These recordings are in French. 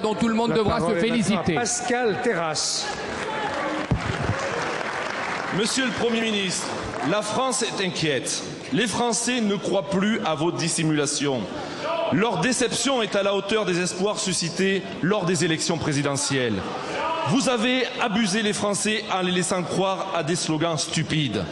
dont tout le monde La devra se féliciter. Pascal Terrasse. Monsieur le Premier ministre, la France est inquiète. Les Français ne croient plus à vos dissimulations. Leur déception est à la hauteur des espoirs suscités lors des élections présidentielles. Vous avez abusé les Français en les laissant croire à des slogans stupides.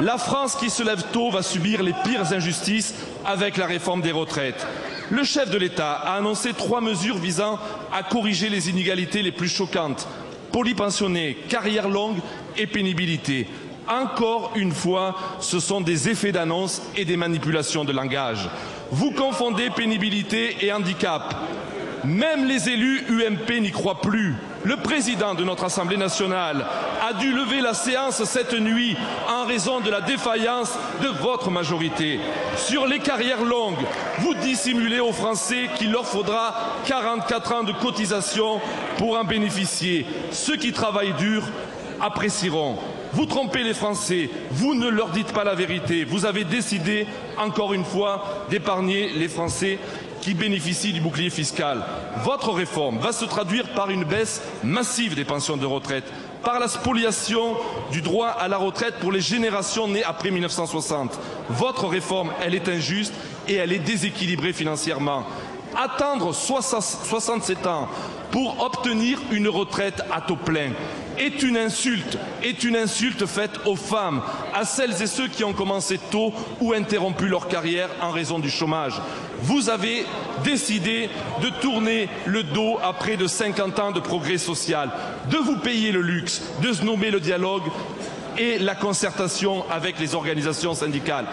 La France qui se lève tôt va subir les pires injustices avec la réforme des retraites. Le chef de l'État a annoncé trois mesures visant à corriger les inégalités les plus choquantes polypensionnés, carrière longue et pénibilité. Encore une fois, ce sont des effets d'annonce et des manipulations de langage. Vous confondez pénibilité et handicap. Même les élus UMP n'y croient plus. Le président de notre Assemblée nationale a dû lever la séance cette nuit en raison de la défaillance de votre majorité. Sur les carrières longues, vous dissimulez aux Français qu'il leur faudra 44 ans de cotisation pour en bénéficier. Ceux qui travaillent dur apprécieront. Vous trompez les Français, vous ne leur dites pas la vérité. Vous avez décidé, encore une fois, d'épargner les Français qui bénéficient du bouclier fiscal. Votre réforme va se traduire par une baisse massive des pensions de retraite, par la spoliation du droit à la retraite pour les générations nées après 1960. Votre réforme, elle est injuste et elle est déséquilibrée financièrement. Attendre 67 ans pour obtenir une retraite à taux plein est une insulte, est une insulte faite aux femmes, à celles et ceux qui ont commencé tôt ou interrompu leur carrière en raison du chômage. Vous avez décidé de tourner le dos à près de 50 ans de progrès social, de vous payer le luxe, de se nommer le dialogue et la concertation avec les organisations syndicales.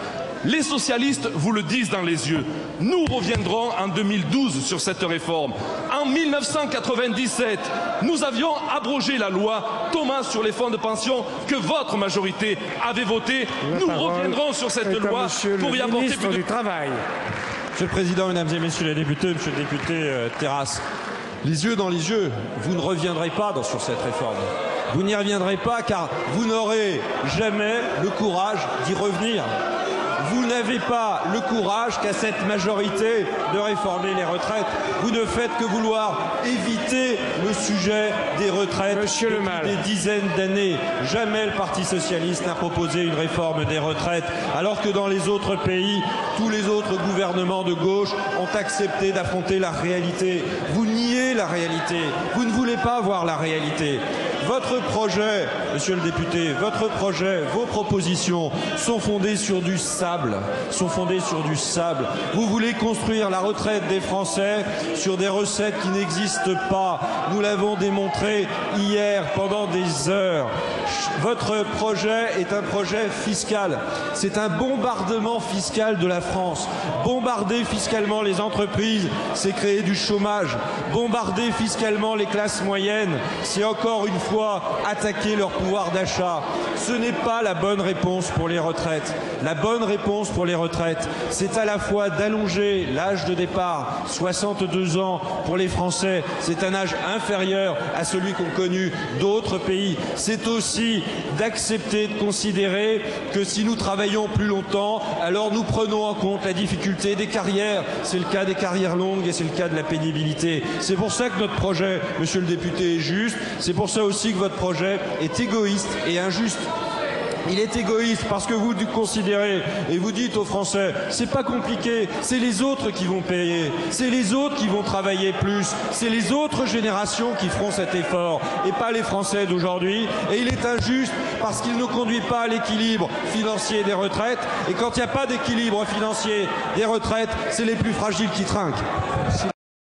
Les socialistes vous le disent dans les yeux. Nous reviendrons en 2012 sur cette réforme. En 1997, nous avions abrogé la loi Thomas sur les fonds de pension que votre majorité avait votée. Nous reviendrons sur cette loi Monsieur pour le y apporter ministre plus de du Travail. Monsieur le Président, Mesdames et Messieurs les députés, Monsieur le député euh, Terrasse, les yeux dans les yeux, vous ne reviendrez pas dans- sur cette réforme. Vous n'y reviendrez pas car vous n'aurez jamais le courage d'y revenir. Vous n'avez pas le courage qu'à cette majorité de réformer les retraites. Vous ne faites que vouloir éviter le sujet des retraites Monsieur Le depuis des dizaines d'années. Jamais le Parti socialiste n'a proposé une réforme des retraites, alors que dans les autres pays, tous les autres gouvernements de gauche ont accepté d'affronter la réalité. Vous niez la réalité. Vous ne voulez pas voir la réalité. Votre projet, monsieur le député, votre projet, vos propositions sont fondées sur du sable, sont fondées sur du sable. Vous voulez construire la retraite des Français sur des recettes qui n'existent pas. Nous l'avons démontré hier pendant des heures. Votre projet est un projet fiscal. C'est un bombardement fiscal de la France. Bombarder fiscalement les entreprises, c'est créer du chômage. Bombarder fiscalement les classes moyennes, c'est encore une fois attaquer leur pouvoir d'achat. Ce n'est pas la bonne réponse pour les retraites. La bonne réponse pour les retraites, c'est à la fois d'allonger l'âge de départ, 62 ans pour les Français, c'est un âge inférieur à celui qu'ont connu d'autres pays. C'est aussi d'accepter de considérer que si nous travaillons plus longtemps, alors nous prenons en compte la difficulté des carrières. C'est le cas des carrières longues et c'est le cas de la pénibilité. C'est pour ça que notre projet, monsieur le député, est juste. C'est pour ça aussi que votre projet est égoïste et injuste. Il est égoïste parce que vous considérez et vous dites aux Français, c'est pas compliqué, c'est les autres qui vont payer, c'est les autres qui vont travailler plus, c'est les autres générations qui feront cet effort et pas les Français d'aujourd'hui. Et il est injuste parce qu'il ne conduit pas à l'équilibre financier des retraites. Et quand il n'y a pas d'équilibre financier des retraites, c'est les plus fragiles qui trinquent.